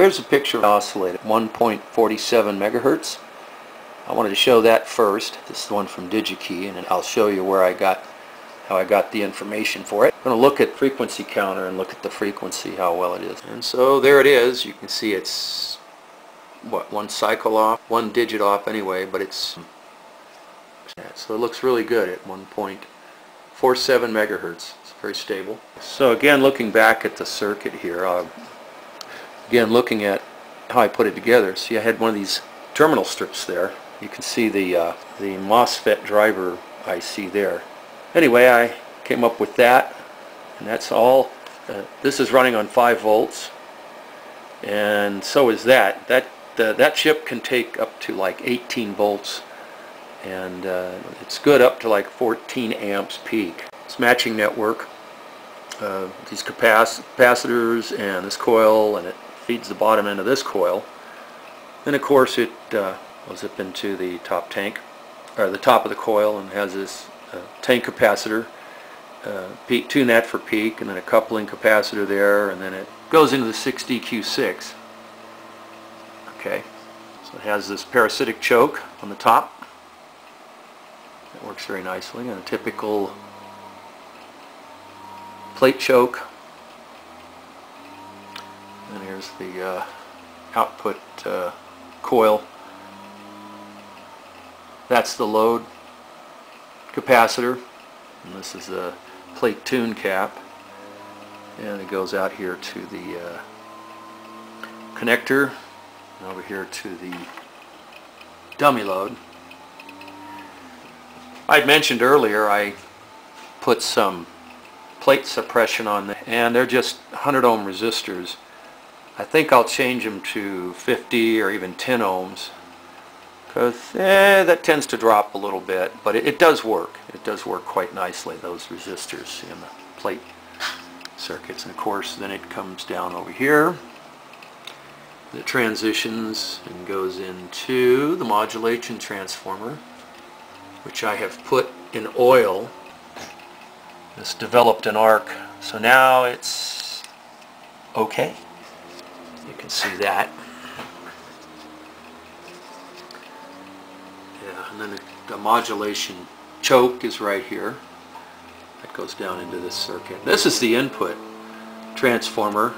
Here's a picture of the oscillator, 1.47 megahertz. I wanted to show that first. This is the one from DigiKey, and I'll show you where I got, how I got the information for it. I'm going to look at frequency counter and look at the frequency, how well it is. And so there it is. You can see it's, what, one cycle off, one digit off anyway, but it's, so it looks really good at 1.47 megahertz. It's very stable. So again, looking back at the circuit here, uh, again looking at how I put it together. See, I had one of these terminal strips there you can see the uh, the MOSFET driver IC there. Anyway, I came up with that, and that's all. Uh, this is running on 5 volts, and so is that. That uh, that chip can take up to like 18 volts, and uh, it's good up to like 14 amps peak. It's matching network. Uh, these capac capacitors and this coil, and it feeds the bottom end of this coil. And of course, it uh, will zip into the top tank, or the top of the coil and has this uh, tank capacitor, uh, peak, tune that for peak, and then a coupling capacitor there, and then it goes into the 6DQ6. Okay, so it has this parasitic choke on the top. That works very nicely, and a typical plate choke. Here's the uh, output uh, coil that's the load capacitor and this is a plate tune cap and it goes out here to the uh, connector and over here to the dummy load. I'd mentioned earlier I put some plate suppression on there and they're just 100 ohm resistors. I think I'll change them to 50 or even 10 ohms because eh, that tends to drop a little bit, but it, it, does work. It does work quite nicely, those resistors in the plate circuits. And of course, then it comes down over here. It transitions and goes into the modulation transformer, which I have put in oil. This developed an arc, so now it's okay. You can see that. Yeah, and then the modulation choke is right here. That goes down into this circuit. This is the input transformer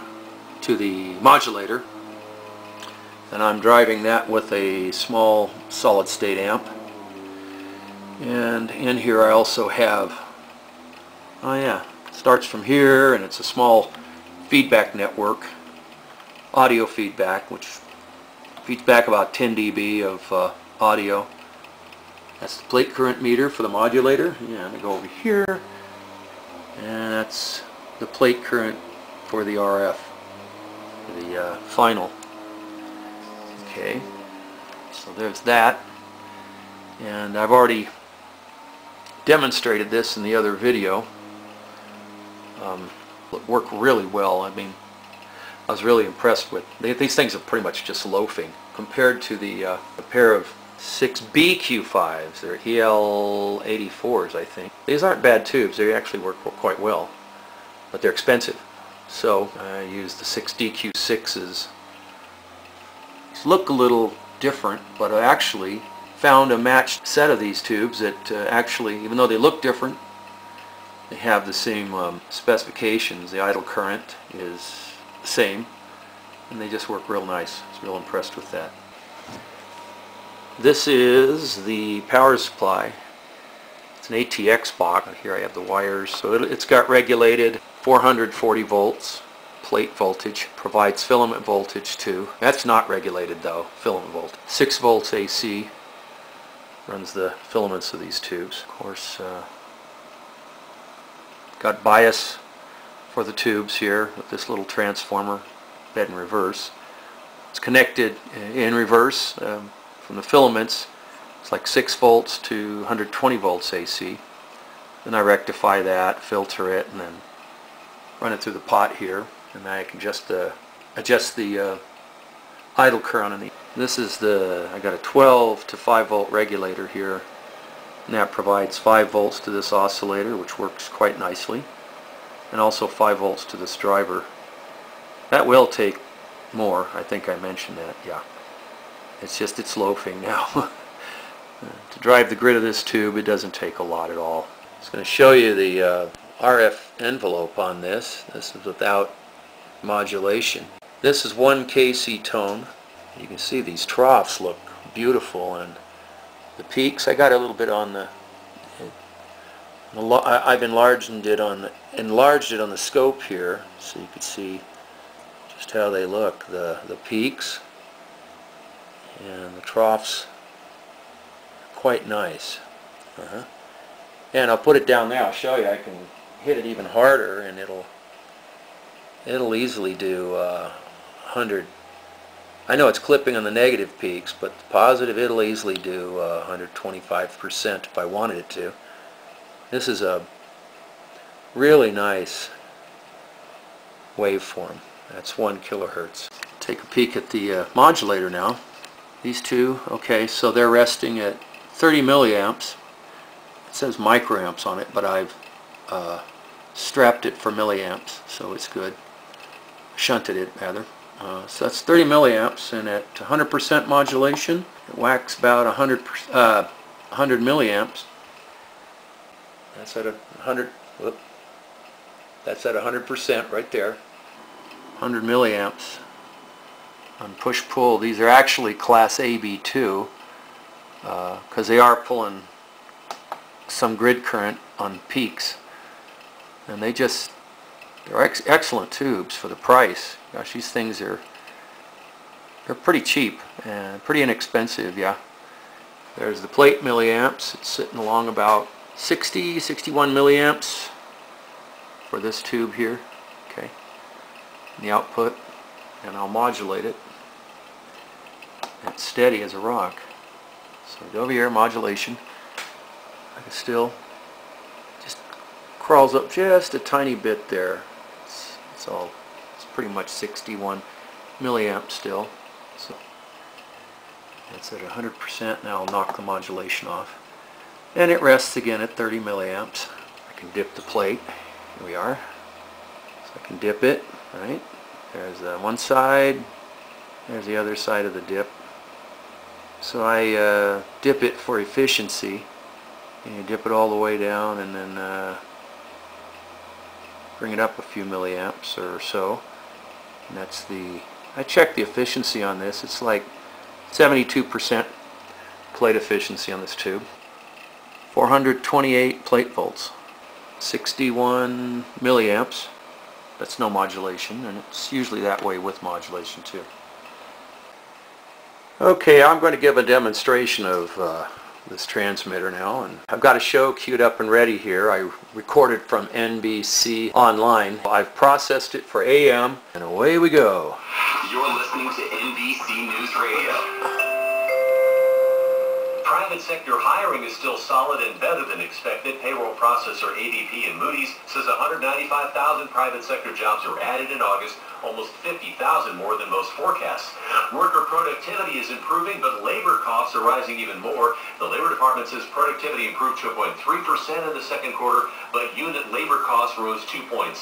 to the modulator and I'm driving that with a small solid state amp and in here I also have oh yeah starts from here and it's a small feedback network audio feedback which feeds back about 10 dB of uh, audio that's the plate current meter for the modulator. Yeah, I'm going to go over here. And that's the plate current for the RF, for the uh, final. Okay, so there's that. And I've already demonstrated this in the other video. Um, it worked really well. I mean, I was really impressed with. These things are pretty much just loafing compared to the uh, a pair of six BQ5s. They're EL84s, I think. These aren't bad tubes. They actually work quite well, but they're expensive. So I used the six DQ6s. These look a little different, but I actually found a matched set of these tubes that uh, actually, even though they look different, they have the same um, specifications. The idle current is the same, and they just work real nice. I was real impressed with that. This is the power supply. It's an ATX box. Here I have the wires. So it, has got regulated 440 volts plate voltage. Provides filament voltage too. That's not regulated though, filament volt. 6 volts AC runs the filaments of these tubes. Of course, uh, got bias for the tubes here with this little transformer bed in reverse. It's connected in reverse. Um, from the filaments it's like 6 volts to 120 volts AC then I rectify that filter it and then run it through the pot here and I can just uh, adjust the uh, idle current on the this is the I got a 12 to 5 volt regulator here and that provides 5 volts to this oscillator which works quite nicely and also 5 volts to this driver that will take more. I think I mentioned that, yeah. It's just it's loafing now. to drive the grid of this tube, it doesn't take a lot at all. It's going to show you the uh, RF envelope on this. This is without modulation. This is one KC tone. You can see these troughs look beautiful and the peaks, I got a little bit on the I've enlarged it on the, enlarged it on the scope here so you can see just how they look. The the peaks and the troughs quite nice. Uh -huh. And I'll put it down there. I'll show you. I can hit it even harder and it'll it'll easily do uh, 100 I know it's clipping on the negative peaks but the positive it'll easily do uh, 125% if I wanted it to this is a really nice waveform that's one kilohertz take a peek at the uh, modulator now these two okay so they're resting at 30 milliamps it says microamps on it but I've uh, strapped it for milliamps, so it's good. Shunted it, rather. Uh, so that's 30 milliamps, and at 100% modulation, it whacks about 100, uh, 100 milliamps. That's at a 100, whoop, that's at 100% right there. 100 milliamps on push-pull. These are actually class AB2 because uh, they are pulling some grid current on peaks. And they just they're ex excellent tubes for the price. Gosh these things are they're pretty cheap and pretty inexpensive yeah. There's the plate milliamps. It's sitting along about 60 61 milliamps for this tube here okay the output and I'll modulate it it's steady as a rock so go over here modulation I can still just crawls up just a tiny bit there. It's, it's all, it's pretty much 61 milliamps still. So it's at 100%. Now I'll knock the modulation off. And it rests again at 30 milliamps. I can dip the plate. Here we are. So I can dip it, right? There's uh, one side. There's the other side of the dip. So I uh, dip it for efficiency. And you dip it all the way down and then uh, bring it up a few milliamps or so and that's the I checked the efficiency on this it's like 72% plate efficiency on this tube 428 plate volts 61 milliamps that's no modulation and it's usually that way with modulation too okay I'm going to give a demonstration of uh, this transmitter now and I've got a show queued up and ready here. I recorded from NBC online. I've processed it for AM and away we go. You're listening to Private sector hiring is still solid and better than expected. Payroll processor ADP and Moody's says 195,000 private sector jobs were added in August, almost 50,000 more than most forecasts. Worker productivity is improving, but labor costs are rising even more. The Labor Department says productivity improved 2.3% in the second quarter, but unit labor costs rose 2.6,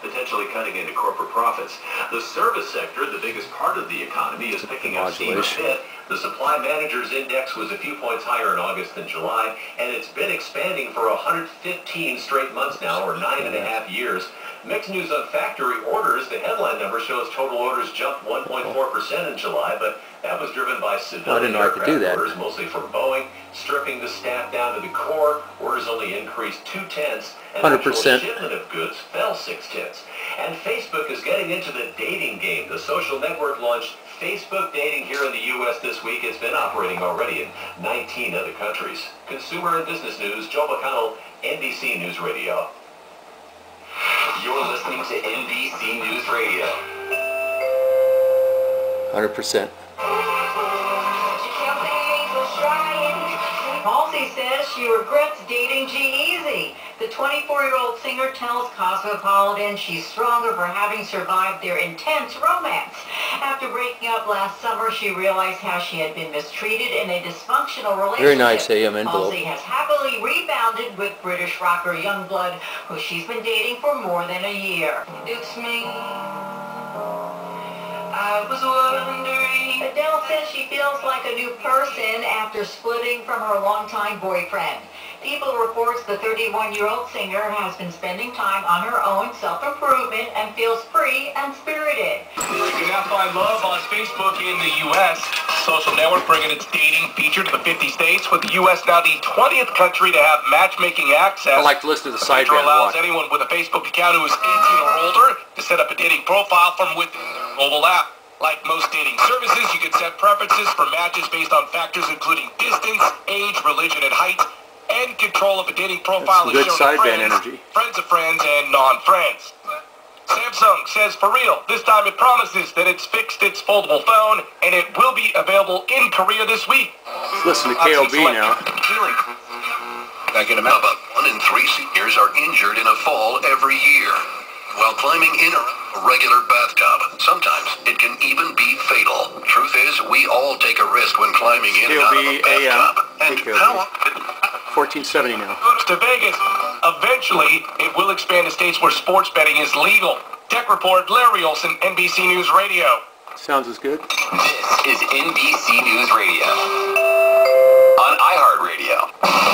potentially cutting into corporate profits. The service sector, the biggest part of the economy, is picking up steam a bit. The supply manager's index was a few points higher in August than July, and it's been expanding for 115 straight months now, or nine and a half years. Mixed news on factory orders. The headline number shows total orders jumped 1.4% in July, but that was driven by civilian aircraft orders, mostly from Boeing, stripping the staff down to the core. Orders only increased two-tenths, and 100%. actual shipment of goods fell six-tenths. And Facebook is getting into the dating game. The social network launched Facebook dating here in the U.S. this week It's been operating already in 19 other countries. Consumer and business news, Joe McConnell, NBC News Radio. You're listening to NBC News Radio. 100%. Halsey says she regrets dating G-Eazy. The 24-year-old singer tells Cosmopolitan she's stronger for having survived their intense romance. After breaking up last summer, she realized how she had been mistreated in a dysfunctional relationship. Very nice AM envelope. Halsey has happily rebounded with British rocker Yungblud, who she's been dating for more than a year. It's me. I was wondering. Adele says she feels like a new person after splitting from her longtime boyfriend. People reports the 31-year-old singer has been spending time on her own self-improvement and feels free and spirited. You can now find love on Facebook in the U.S. Social network bringing its dating feature to the 50 states, with the U.S. now the 20th country to have matchmaking access. I like to listen to the The feature allows anyone with a Facebook account who is 18 or older to set up a dating profile from within their mobile app. Like most dating services, you can set preferences for matches based on factors including distance, age, religion, and height, and control of a dating profile That's is good sideband energy. friends of friends, and non-friends. Samsung says for real, this time it promises that it's fixed its foldable phone and it will be available in Korea this week. Let's listen to Option KOB select. now. Healing. I can about one in three seniors are injured in a fall every year while climbing in a regular bathtub. Sometimes it can even be fatal. Truth is, we all take a risk when climbing in and out of a bathtub. And how often 1470 now. moves to Vegas. Eventually, it will expand to states where sports betting is legal. Tech report, Larry Olson, NBC News Radio. Sounds as good. This is NBC News Radio. On iHeartRadio.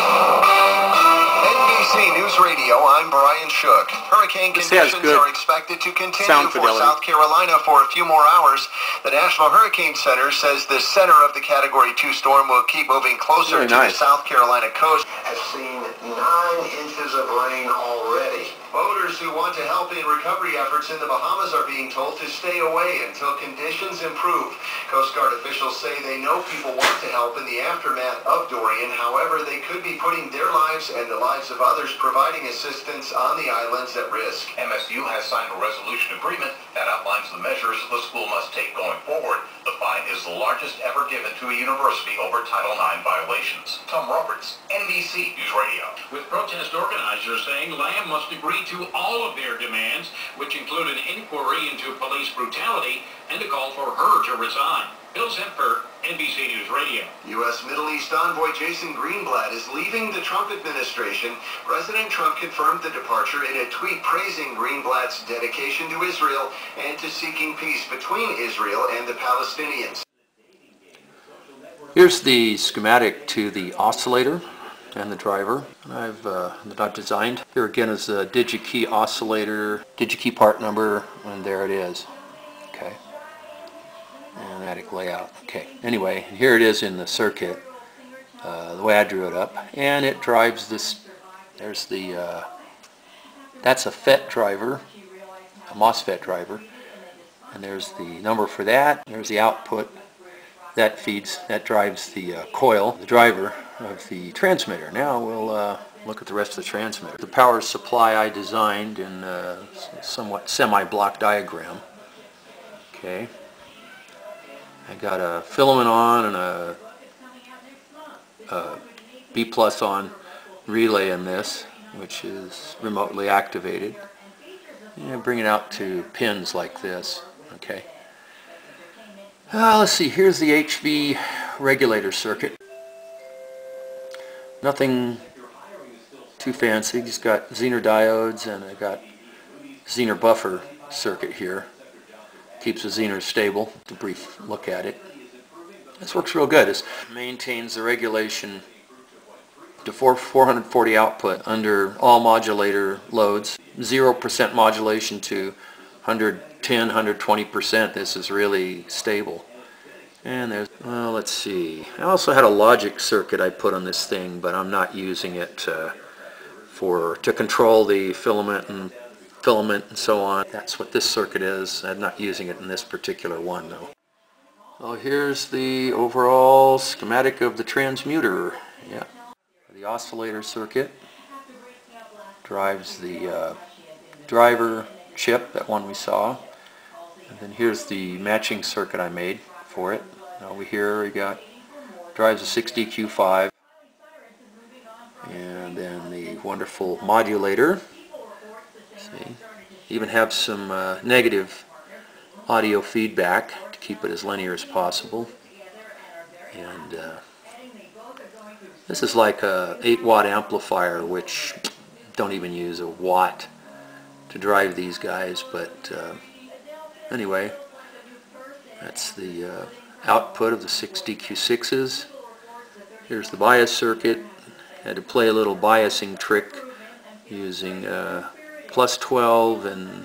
Radio, I'm Brian Shook. Hurricane This conditions are expected to continue for. South Carolina for a few more hours. The National Hurricane Center says the center of the Category 2 storm will keep moving closer Very to nice. the South Carolina coast. Has seen nine inches of rain already. Boaters who want to help in recovery efforts in the Bahamas are being told to stay away until conditions improve. Coast Guard officials say they know people want to help in the aftermath of Dorian. However, they could be putting their lives and the lives of others providing assistance on the islands at risk. MSU has signed a resolution agreement that outlines the measures the school must take going forward. The fine is the largest ever given to a university over Title IX violations. Tom Roberts, NBC News Radio. with protest organizers saying Lam must agree to all of their demands, which include an inquiry into police brutality and a call for her to resign. Bill Zephyr, NBC News Radio. U.S. Middle East envoy Jason Greenblatt is leaving the Trump administration. President Trump confirmed the departure in a tweet praising Greenblatt's dedication to Israel and to seeking peace between Israel and the Palestinians. Here's the schematic to the oscillator and the driver I've, uh, that I've designed. Here again is the DigiKey oscillator, DigiKey part number, and there it is. Layout. Okay. Anyway, here it is in the circuit, uh, the way I drew it up, and it drives this. There's the. Uh, that's a FET driver, a MOSFET driver, and there's the number for that. There's the output that feeds, that drives the uh, coil, the driver of the transmitter. Now we'll uh, look at the rest of the transmitter. The power supply I designed in a somewhat semi-block diagram. Okay. I got a filament on and a, a B plus on relay in this, which is remotely activated. And bring it out to pins like this. Okay. Uh, let's see, here's the HV regulator circuit. Nothing too fancy, just got Zener diodes and I got Zener buffer circuit here. Keeps the Zener stable, a brief look at it. This works real good. It maintains the regulation to 440 output under all modulator loads. 0% modulation to 110, 120%. This is really stable. And there's, well, let's see. I also had a logic circuit I put on this thing, but I'm not using it uh, for to control the filament and filament and so on. That's what this circuit is. I'm not using it in this particular one though. So here's the overall schematic of the transmitter. Yeah. The oscillator circuit drives the uh, driver chip, that one we saw. And then here's the matching circuit I made for it. Over here we got drives a 6DQ5 and then the wonderful modulator. Even have some uh, negative audio feedback to keep it as linear as possible. And uh, this is like a 8 watt amplifier which don't even use a watt to drive these guys but uh, anyway That's the uh, output of the 6 DQ6s. Here's the bias circuit. Had to play a little biasing trick using uh, plus 12 and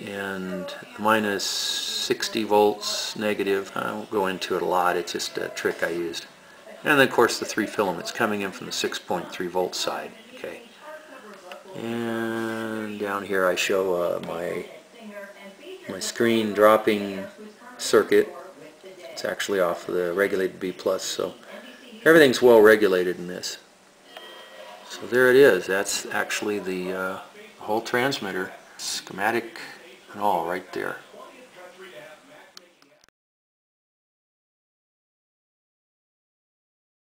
and minus 60 volts negative. I won't go into it a lot. It's just a trick I used. And then of course the three filaments coming in from the 6.3 volt side. Okay. And down here I show uh, my my screen dropping circuit. It's actually off of the regulated B plus, so everything's well regulated in this. So there it is. That's actually the uh, whole transmitter schematic and all right there.